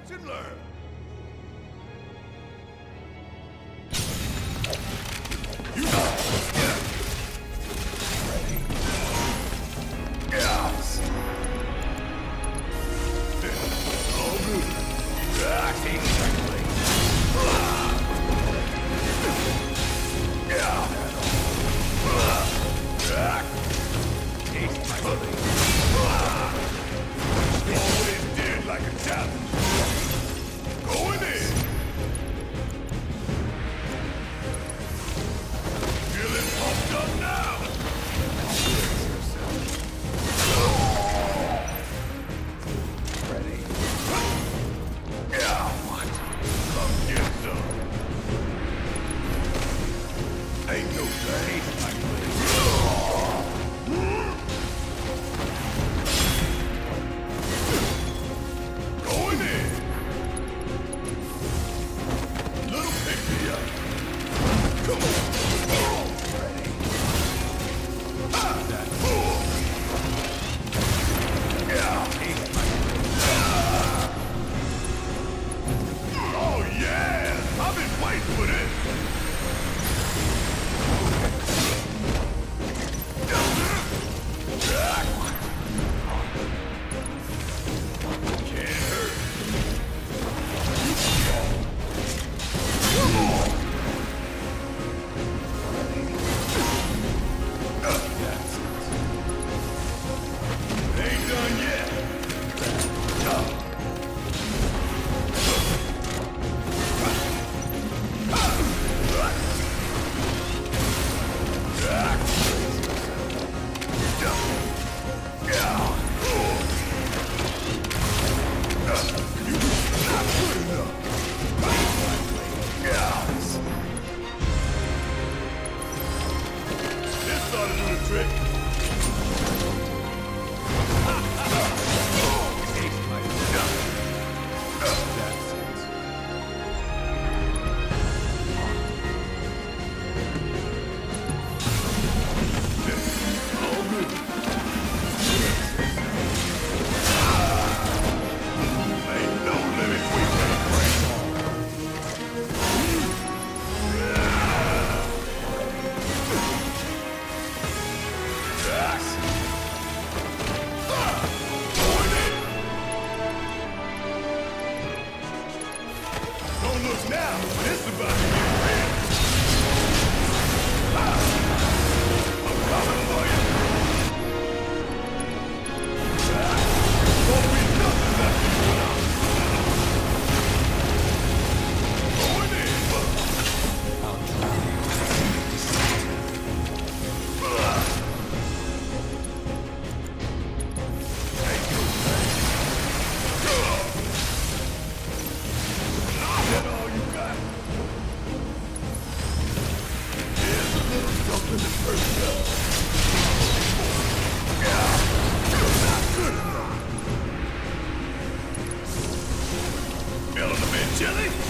Watch and learn. Ain't no pain like jelly!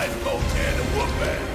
life, Botan a woman.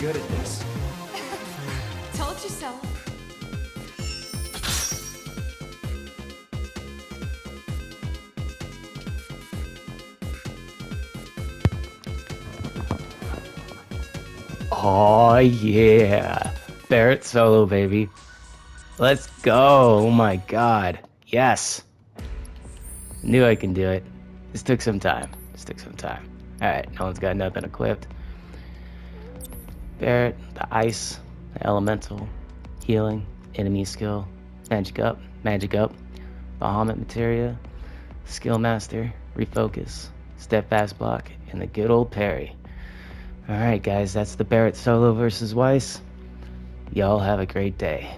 You're good at this. Told you so. Oh yeah, Barret solo baby. Let's go. Oh my god. Yes. Knew I can do it. This took some time. This took some time. Alright, no one's got nothing equipped. Barret, the ice, the elemental, healing, enemy skill, magic up, magic up, Bahamut materia, skill master, refocus, steadfast block, and the good old parry. Alright guys, that's the Barret solo versus Weiss. Y'all have a great day.